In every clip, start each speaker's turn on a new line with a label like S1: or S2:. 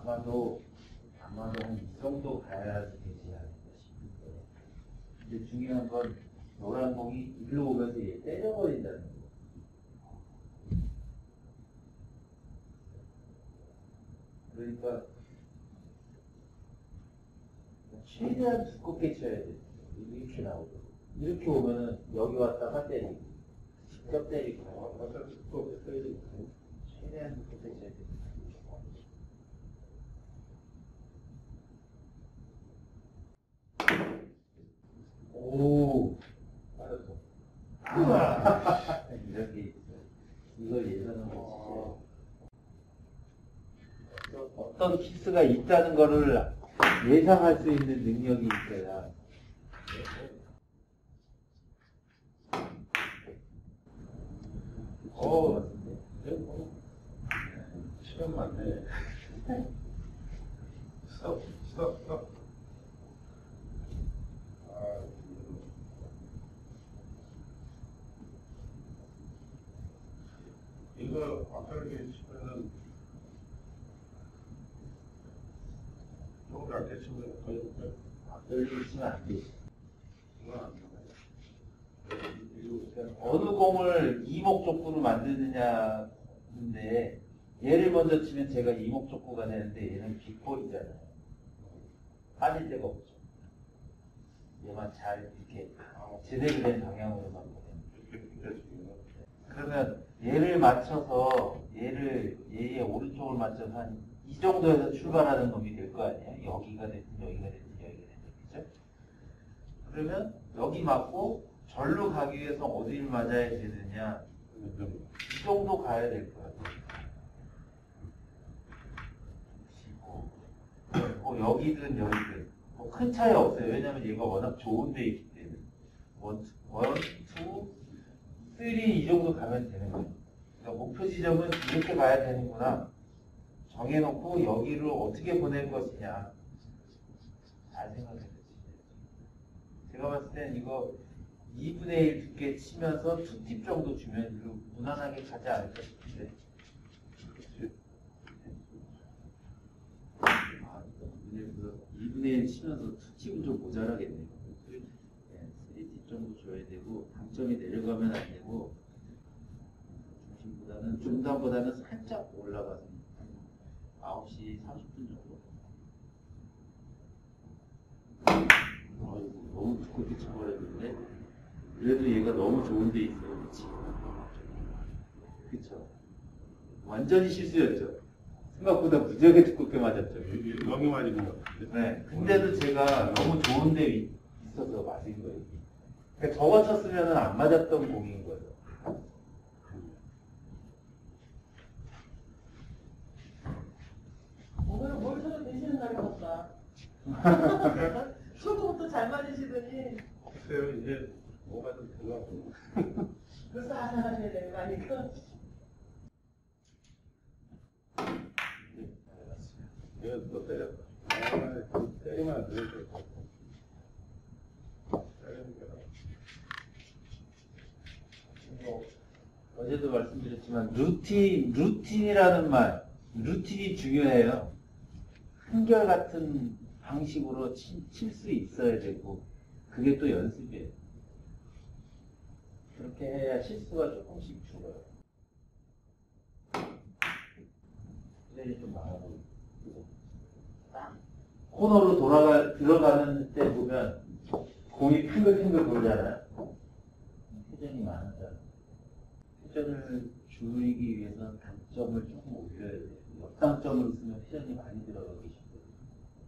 S1: 아마도 아마도 한 이 정도 가야 되지 않을까 싶은데 근데 중요한 건 노란 공이 일로 오면서 얘 때려버린다는 거. 그러니까 최대한 두껍게 쳐야 돼. 이렇게 나오고 이렇게 오면은 여기 왔다가 때리고 직접 때리고 최대한 두껍게 쳐야 돼. 오. 이렇게. 이걸 못했어요. 어떤 키스가 있다는 거를 예상할 수 있는 능력이 있어야.
S2: 어, 시간 많네. 스톱, 스톱, 스톱. 아, 이거 아까 이렇게 치면은 조금 얇게 치면 거의 없어요.
S1: 열리고 있으면 안 돼.
S2: 이건 안 나와요.
S1: 어느 공을 이목적구로 만드느냐인데 얘를 먼저 치면 제가 이목적구가 되는데 얘는 빅볼이잖아요. 빠질 데가 없죠. 얘만 잘 이렇게 제대로 된 방향으로만. 그러면 얘를 맞춰서 얘를 얘의 오른쪽을 맞춰서 한 이 정도에서 출발하는 놈이 될 거 아니에요? 여기가 됐든 여기가 됐든? 그러면 여기 맞고 절로 가기 위해서 어디를 맞아야 되느냐 이 정도 가야 될. 그리고 뭐 여기든 여기든 뭐 큰 차이 없어요. 왜냐면 얘가 워낙 좋은 데 있기 때문에 one, one, two, three 이 정도 가면 되는 거예요. 그러니까 목표 지점은 이렇게 가야 되는구나. 정해놓고 여기를 어떻게 보낼 것이냐. 잘 생각해보세요. 제가 봤을 땐 이거 2분의 1 두께 치면서 두 팁 정도 주면 무난하게 가지 않을까 싶은데. 아, 2분의 1 치면서 두 팁은 좀 모자라겠네요. 네, 3팁 정도 줘야 되고, 당점이 내려가면 안 되고, 중심보다는, 중단보다는 살짝 올라가서 9시 30분 정도. 아이고, 너무 두껍게 쳐버렸는데, 그래도 얘가 너무 좋은 데 있어, 그치? 그쵸? 완전히 실수였죠? 생각보다 무지하게 두껍게 맞았죠?
S2: 여기 맞은 것 같은데.
S1: 네. 근데도 제가 너무 좋은 데 위- 있어서 맞은 거예요. 그러니까 저거 쳤으면 안 맞았던 공인 거예요.
S3: 오늘은 뭘 쳐도 되시는 날이 없다. 초보부터 잘 맞으시더니
S2: 글쎄요, 이제 뭐가 좀 들어가고.
S3: 벌써 하나 하셔야 되는 거 아니까?
S2: 얘가 또 때렸다. 아, 때리면 안 되는데.
S1: 어제도 말씀드렸지만 루틴 루틴이라는 말 루틴이 중요해요. 한결 같은 방식으로 칠 수 있어야 되고 그게 또 연습이에요. 그렇게 해야 실수가 조금씩 줄어요. 플레이 좀 나가고? 딱 코너로 돌아가 들어가는 때 보면 공이 핑글핑글 돌잖아요. 회전이 많아서 회전을 줄이기 위해서는 단점을 조금 올려야 돼요. 역단점을 쓰면 회전이 많이 들어가기 쉽거든요.
S2: 됐어.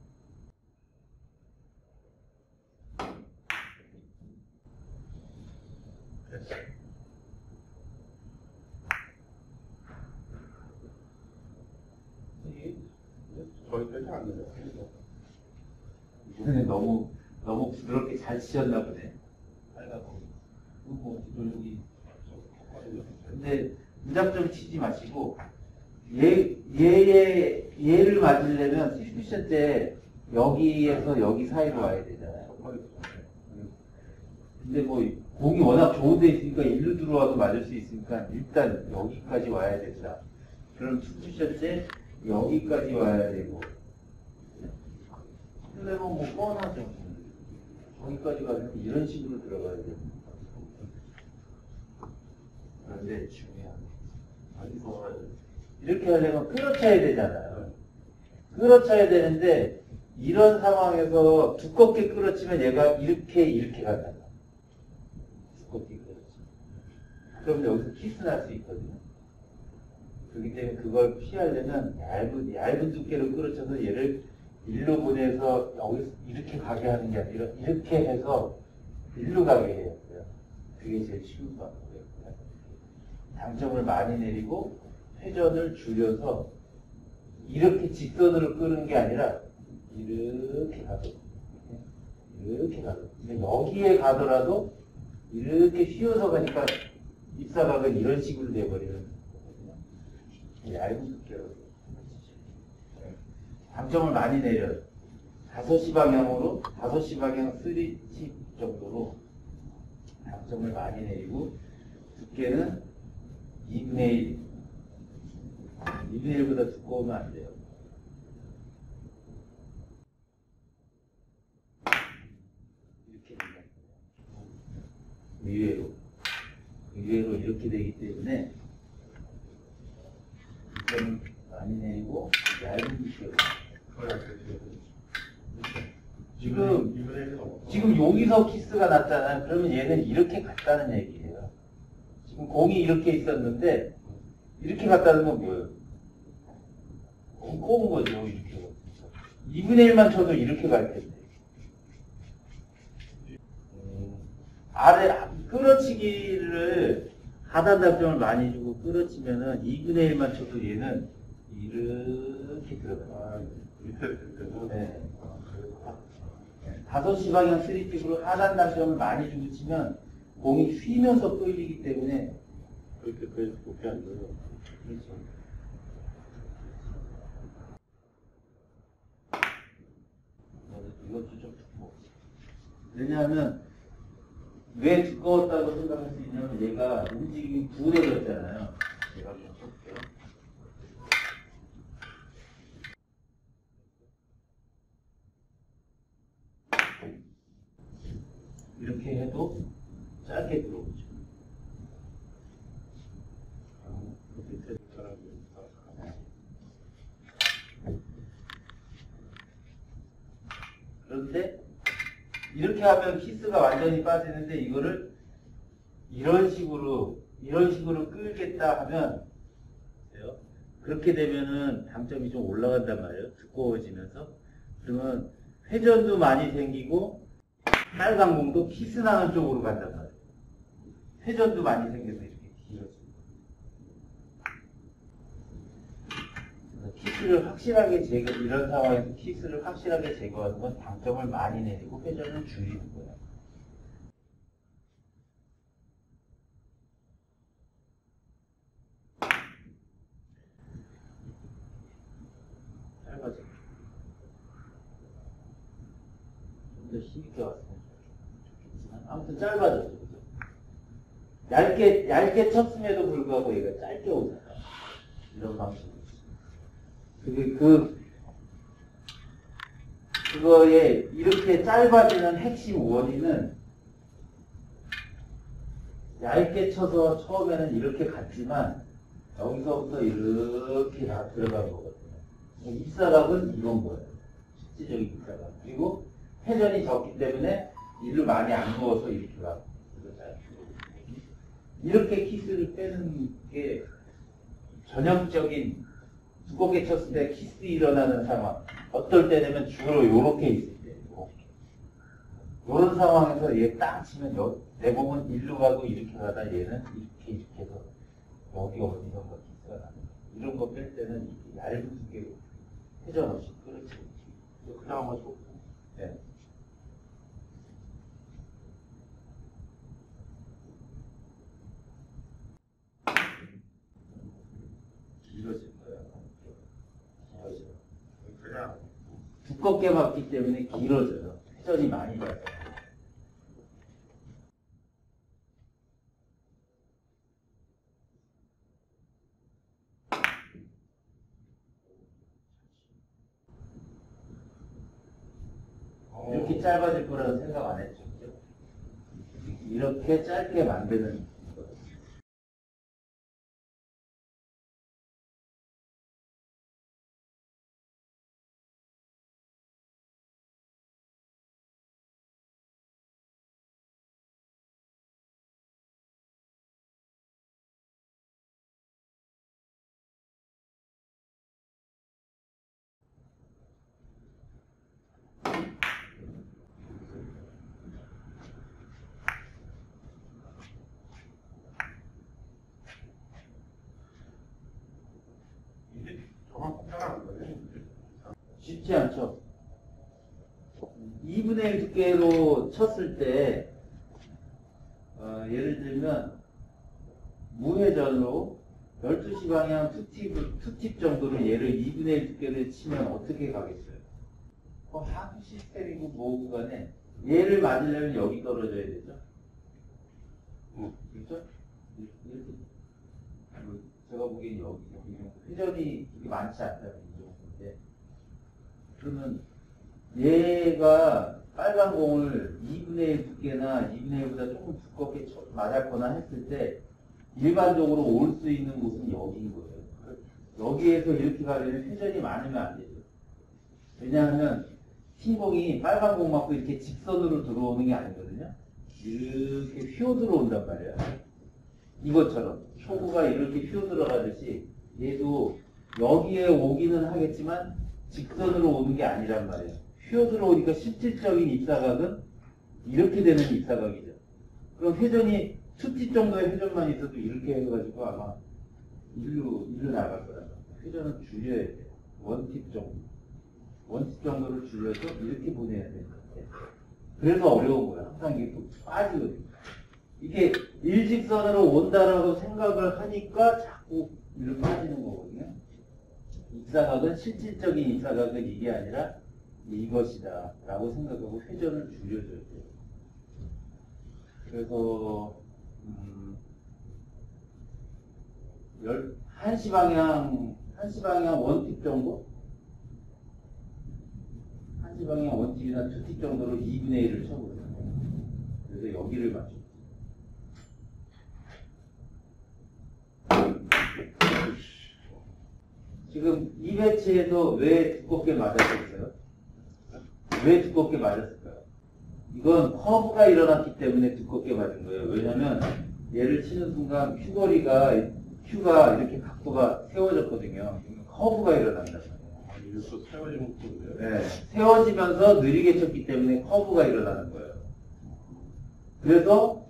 S2: 이게 이제 저기까지 안 내려.
S1: 이번에 너무 너무 부드럽게 잘 치셨나 보네. 빨갛고. 뭐 여기 근데 무작정 치지 마시고 얘 얘의 얘를 맞으려면 쓰리쿠션 때 여기에서 여기 사이로 와야 되잖아요. 근데 뭐 공이 워낙 좋은 데 있으니까 일로 들어와도 맞을 수 있으니까 일단 여기까지 와야 된다. 그럼 때 여기까지 와야 되고 플레면 뭐 뻔하죠. 여기까지 가면 이런 식으로 들어가야 됩니다. 그런데 중요한 어디서 이렇게 하려면 끌어쳐야 되잖아요. 끌어쳐야 되는데 이런 상황에서 두껍게 끌어치면 얘가 이렇게 이렇게 간다. 두껍게 끌어치면. 그럼 여기서 키스 날수 있거든요. 그렇기 때문에 그걸 피하려면 얇은, 얇은 두께로 끌어쳐서 얘를 일로 보내서 여기서 이렇게 가게 하는 게 아니라 이렇게 해서 일로 가게 해야 돼요. 그게 제일 쉬운 방법이에요. 당점을 많이 내리고 회전을 줄여서 이렇게 직선으로 끄는 게 아니라 이렇게 가도 이렇게 가도 근데 여기에 가더라도 이렇게 휘어서 가니까 입사각은 이런 식으로 돼버리는 거거든요. 얇은 두께로 당점을 많이 내려요. 5시 방향으로 5시 방향 3팁 정도로 당점을 많이 내리고 두께는 2분의 1 2분의 1보다 두꺼우면 안 돼요. 이렇게 되면 의외로 의외로 이렇게 되기 때문에 이점을 많이 내리고 얇은 두께로 지금 지금 여기서 키스가 났잖아요. 그러면 얘는 이렇게 갔다는 얘기예요. 지금 공이 이렇게 있었는데 이렇게 갔다는 건 뭐예요? 공 꼬은 거죠. 이렇게. 2분의 1만 쳐도 이렇게 갈 텐데. 음, 아래 끌어치기를 하단 답점을 많이 주고 끌어치면은 2분의 1만 쳐도 얘는 이렇게 들어가요.
S2: 밑에서
S1: 네. 다섯 시 방향 3팁으로 하단 답점을 많이 주고 치면 공이 휘면서 끌리기 때문에
S2: 그렇게 그래서 높이 안 들어.
S1: 그렇죠. 이것도 좀 두꺼워. 왜냐하면 왜 두꺼웠다고 생각할 수 있냐면 얘가 움직임이 분해졌잖아요. 제가 좀 볼게요. 이렇게 해도 짧게 들어오죠.
S2: 그 밑에 사람이 다
S1: 그런데 이렇게 하면 키스가 완전히 빠지는데 이거를 이런 식으로 이런 식으로 끌겠다 하면. 그렇게 되면은 당점이 좀 올라간단 말이에요. 두꺼워지면서 그러면 회전도 많이 생기고 빨간 공도 키스 나는 쪽으로 간단 말이에요. 회전도 많이 생겨서 이렇게 길어집니다. 그래서 키스를 확실하게 제거, 이런 상황에서 키스를 확실하게 제거하는 건 당점을 많이 내리고 회전을 줄이는 거예요. 짧아져. 좀더 힘있게 왔으면 좋겠지만, 아무튼 짧아졌죠. 그죠? 얇게, 얇게 쳤음에도 불구하고 얘가 짧게 오잖아. 이런 방식으로. 그게 그, 그거에 이렇게 짧아지는 핵심 원인은 얇게 쳐서 처음에는 이렇게 갔지만 여기서부터 이렇게 다 들어간 거거든요. 입사각은 이건 거예요. 실질적인 입사각. 그리고 회전이 적기 때문에 일을 많이 안 넣어서 이렇게 가고. 이렇게 키스를 빼는 게 전형적인 두껍게 쳤을 때 키스 일어나는 상황. 어떨 때냐면 주로 요렇게 있을 때. 요런 상황에서 얘 딱 치면 여, 내 몸은 일로 가고 이렇게 가다 얘는 이렇게 이렇게 해서 여기 어디선가 키스가 나는. 이런 거 뺄 때는 이 얇은 두께로 회전 없이 끌어치고.
S2: 그냥 한번
S1: 두껍게 봤기 때문에 길어져요. 회전이 많이 가요. 이렇게 짧아질 거라고 생각 안 했죠. 이렇게 짧게 만드는 쉽지 않죠. 2분의 1 두께로 쳤을 때, 어, 예를 들면, 무회전으로 12시 방향 투팁, 투팁 정도로 얘를 2분의 1 두께로 치면 어떻게 가겠어요? 그 하부 시스템이고 뭐고 간에 얘를 맞으려면 여기 떨어져야 되죠?
S2: 응.
S1: 그렇죠? 제가 보기엔 여기. 회전이 많지 정도인데. 그러면 얘가 빨간 공을 2분의 1 두께나 2분의 1보다 조금 두껍게 쳐- 맞았거나 했을 때 일반적으로 올 수 있는 곳은 여기인 거예요. 여기에서 이렇게 가려면 회전이 많으면 안 되죠. 왜냐하면 흰공이 빨간 공 맞고 이렇게 직선으로 들어오는 게 아니거든요. 이렇게 휘어 들어온단 말이에요. 이것처럼 초구가 이렇게 휘어 들어가듯이 얘도 여기에 오기는 하겠지만 직선으로 오는 게 아니란 말이에요. 휘어 들어 오니까 실질적인 입사각은 이렇게 되는 입사각이죠. 그럼 회전이 투팁 정도의 회전만 있어도 이렇게 해가지고 아마 일로 일로 나갈 거야. 회전은 줄여야 돼. 원팁 정도. 원팁 정도를 줄여서 이렇게 보내야 돼. 그래서 어려운 거야. 항상 이게 또 빠지거든요. 이게 일직선으로 온다라고 생각을 하니까 자꾸 이렇게 빠지는 거거든요. 입사각은 실질적인 입사각은 이게 아니라 이것이다 라고 생각하고 회전을 줄여줘야 돼요. 그래서 음, 열, 한시 방향 한시 방향 원팁 정도? 한시 방향 원팁이나 투팁 정도로 2분의 1을 쳐보거든요. 그래서 여기를 맞춰. 지금 이 배치에서 왜 두껍게 맞았을까요? 왜 두껍게 맞았을까요? 이건 커브가 일어났기 때문에 두껍게 맞은 거예요. 왜냐면 얘를 치는 순간 큐거리가 큐가 이렇게 각도가 세워졌거든요. 커브가 일어난단 말이에요.
S2: 또 세워지는 거군요.
S1: 네, 세워지면서 느리게 쳤기 때문에 커브가 일어나는 거예요. 그래서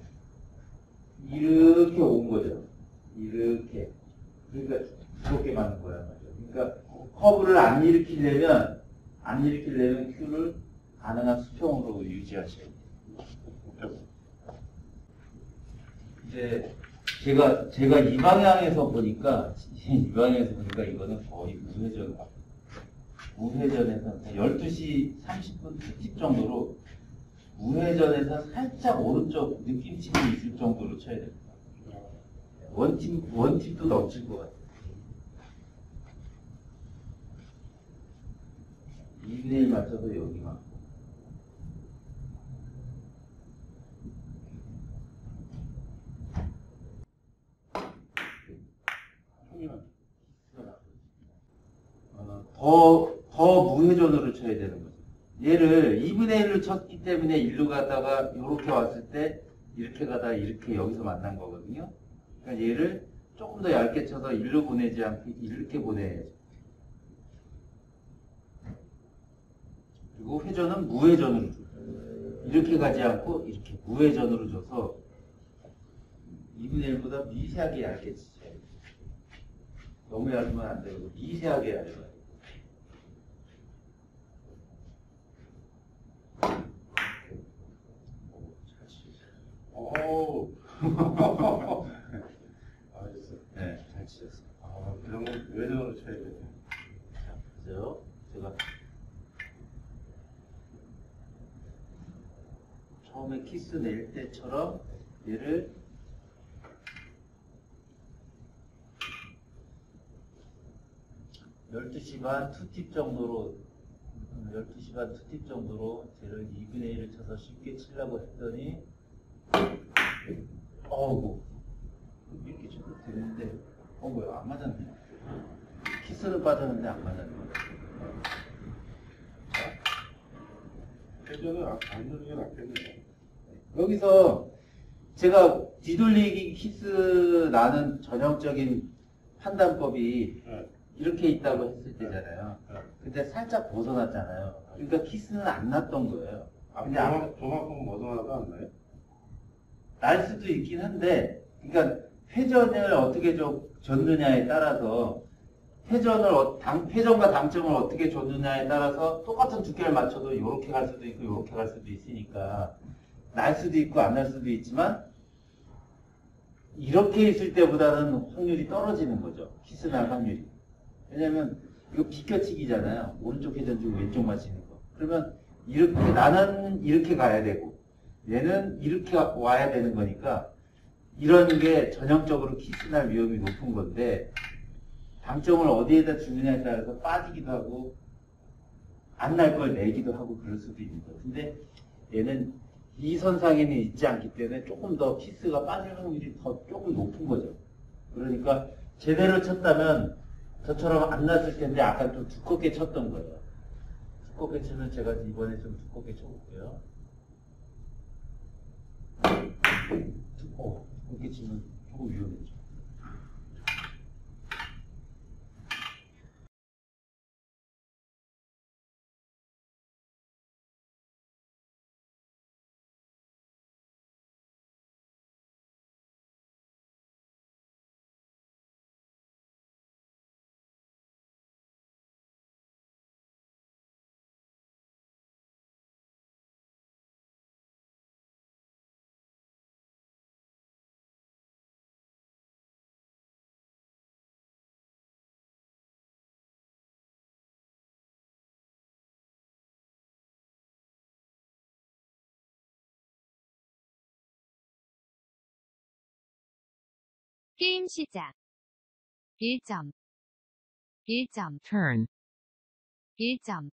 S1: 이렇게 온 거죠. 이렇게. 그러니까 두껍게 맞는 거야. 그러니까 커브를 안 일으키려면 안 일으키려면 큐를 가능한 수평으로 유지하셔야 돼요. 이제 제가 제가 이 방향에서 보니까 이 방향에서 보니까 이거는 거의 같아요. 우회전에서 12시 30분 특집 정도로 우회전에서 살짝 오른쪽 느낌침이 있을 정도로 쳐야 됩니다. 원팀, 원팀도 넘칠 것 같아요. 2분의 1 맞춰서 여기 맞고. 어, 더, 더 무회전으로 쳐야 되는 거죠. 얘를 2분의 1로 쳤기 때문에 일로 가다가 이렇게 왔을 때 이렇게 가다가 이렇게 여기서 만난 거거든요. 그러니까 얘를 조금 더 얇게 쳐서 일로 보내지 않고 이렇게 보내야죠. 그리고 회전은 무회전으로 줘요. 이렇게 가지 않고 이렇게 무회전으로 줘서 2분의 1보다 미세하게 얇게 돼요. 너무 얇으면 안 되고 미세하게 얇아요. 잘 치셨어요.
S2: 오. 알겠어.
S1: 네, 잘 치셨어요.
S2: 아, 그런 건 외전으로 쳐야 돼.
S1: 자, 그죠? 제가 처음에 키스 낼 때처럼 얘를 열두 시반 투팁 정도로 12시 반 투팁 정도로 쟤를 2분의 1을 쳐서 쉽게 치려고 했더니 어우 이렇게 쳐도 되는데 어 뭐야 안 맞았네. 키스는 빠졌는데 안 맞았네.
S2: 회전을 안 누르는 게 낫겠네요.
S1: 여기서 제가 뒤돌리기 키스 나는 전형적인 판단법이
S2: 네.
S1: 이렇게 있다고 했을 때잖아요.
S2: 네.
S1: 근데 살짝 벗어났잖아요. 그러니까 키스는 안 났던 거예요.
S2: 아,
S1: 근데
S2: 조만, 조만큼 벗어나도 안 나요?
S1: 날 수도 있긴 한데, 그러니까 회전을 어떻게 줘- 줬느냐에 따라서 회전을 어- 당, 회전과 당점을 어떻게 줬느냐에 따라서 똑같은 두께를 맞춰도 이렇게 갈 수도 있고 이렇게 갈 수도 있으니까 날 수도 있고 안 날 수도 있지만 이렇게 있을 때보다는 확률이 떨어지는 거죠. 키스 날 확률이. 왜냐면 이거 비껴치기잖아요. 오른쪽 회전 주고 왼쪽 맞히는 거. 그러면 이렇게 나는 이렇게 가야 되고 얘는 이렇게 와야 되는 거니까 이런 게 전형적으로 키스 날 위험이 높은 건데 당점을 어디에다 주느냐에 따라서 빠지기도 하고 안 날 걸 내기도 하고 그럴 수도 있는 거예요. 근데 얘는 이 선상에는 있지 않기 때문에 조금 더 키스가 빠질 확률이 더 조금 높은 거죠. 그러니까 제대로 쳤다면 저처럼 안 났을 텐데 아까 좀 두껍게 쳤던 거예요. 두껍게 치면 제가 이번에 좀 두껍게 쳐볼게요. 두, 어, 두껍게 치면 조금 위험해져.
S4: 게임 시작. 1점. 1점. turn. 1점.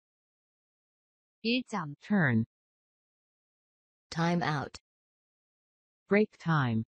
S4: 1점. turn. time out. break time.